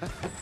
Ha ha ha.